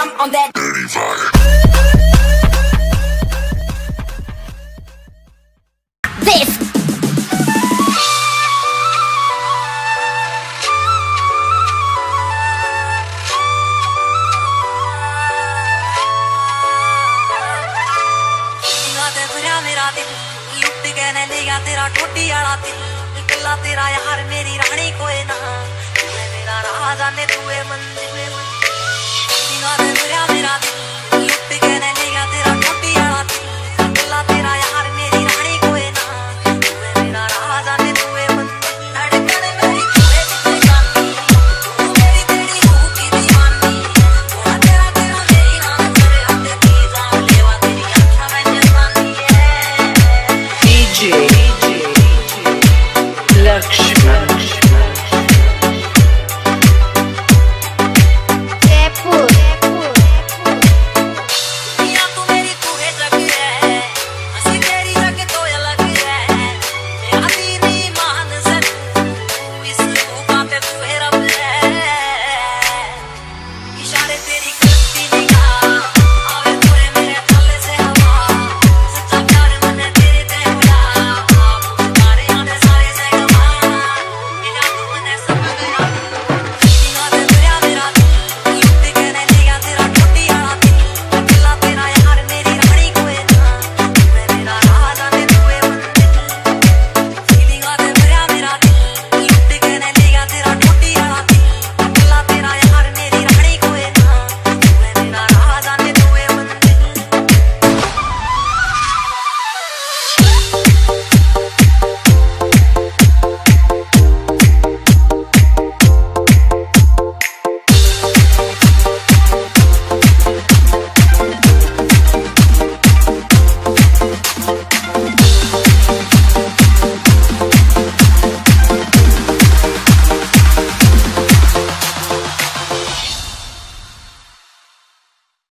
jump on that dirty fire. This. तेरा टोडी आला दिल गला तेरा यार मेरी रानी कोई ना मेरा राजा ने तू मन